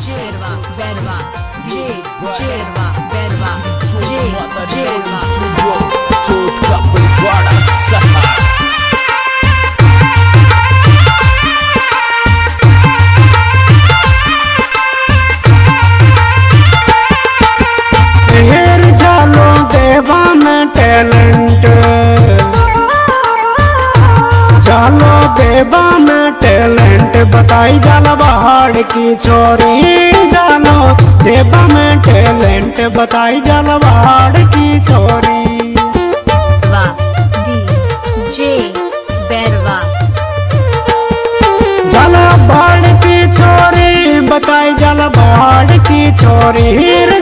Jerva, verva, J, Jerva, verva, J, Jerva. चोट का बड़ा सहा टैलेंट झालो देवा में टैलेंट बताई जाला पहाड़ की छोरी जानो। देवा में टैलेंट बताई जाला पहाड़ की छोरी जाला बाड़ की छोरी बताई जाला बाड़ की छोरी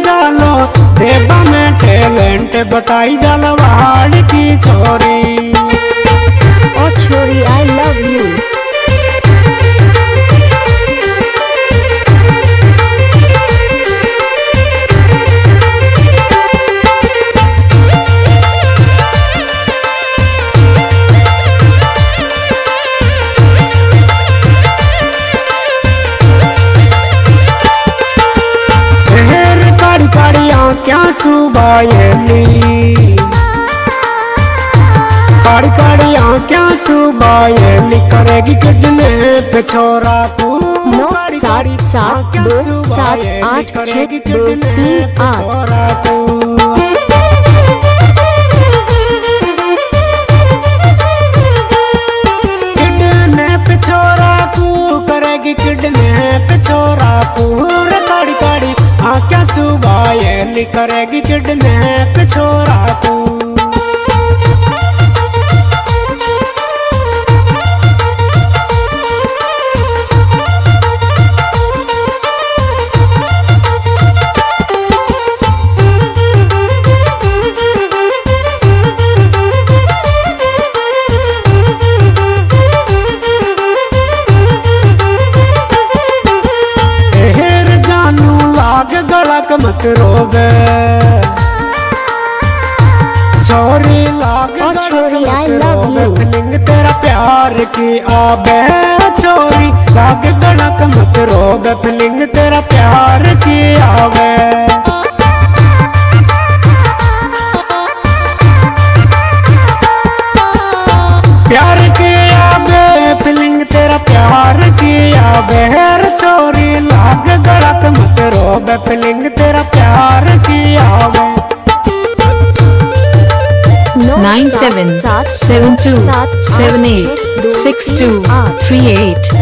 जालो देवा में टैलेंट बताई जाला बाड़ की छोरी Oh Chori, I love you. काड़ी आंख्यां सुबायली काड़ी काड़ी आंख्यां सुबायली करेगी किडने पे छोरा तू? नौ, सात, सात, दो, सात, आठ, करेगी छः, दो, किडने तीन, आठ। तू? किडने पे छोरा तू? करेगी किडने पे छोरा तू? आँखें सुबह करेगी किडने पे छोरा तू गड़क मत रोवे। छोरी लाग छोरी, आई लव यू फीलिंग तेरा प्यार की आबे। छोरी लाग गणक मत रोवे। फीलिंग तेरा प्यार की आवे फीलिंग तेरा प्यार की आवे seven seven two seven eight six two three आठ,